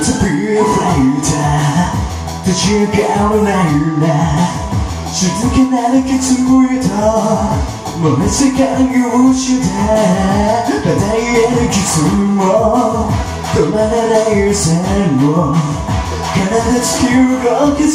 to be free だ途中らないな静かなる決意ともう世界を失った与える傷も止まらない線も体突き動かす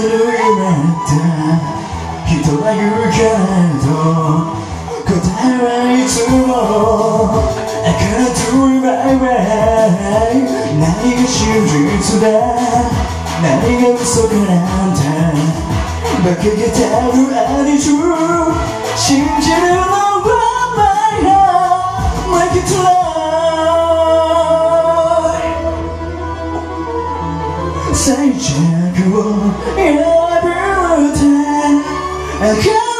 るよって人は言うけど答えはいつも明ると言わない何が真実だ何が嘘かなんて馬鹿げたるあり中信じるのは my heart Make it。You are your everything.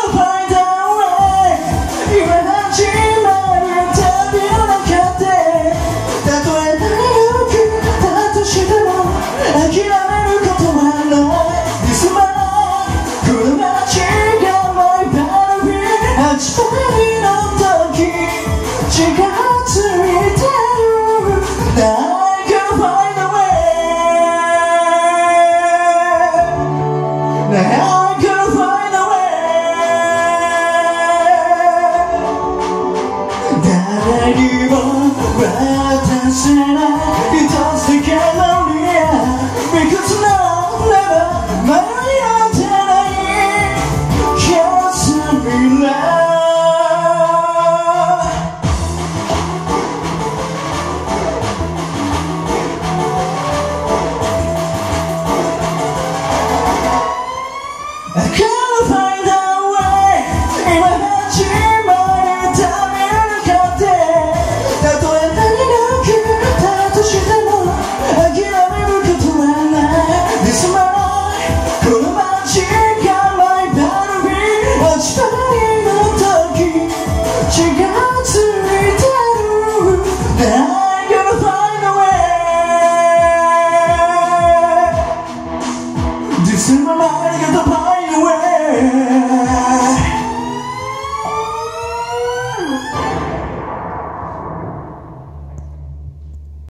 the a.